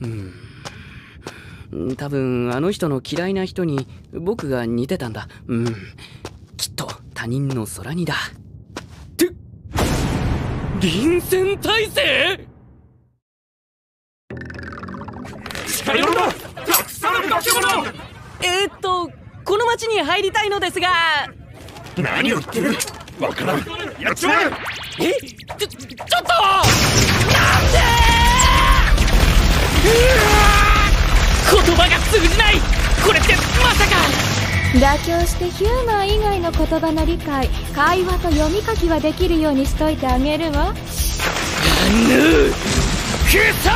うん。多分あの人の嫌いな人に僕が似てたんだ。うん。きっと他人の空にだ。って臨戦態勢？近寄るな！たくさんの化け物！えー、っとこの町に入りたいのですが。何を言ってる？わからん。やっちまえ！え？ちょが通じないこれってまさか妥協してヒューマン以外の言葉の理解会話と読み書きはできるようにしといてあげるわ。あぬくそ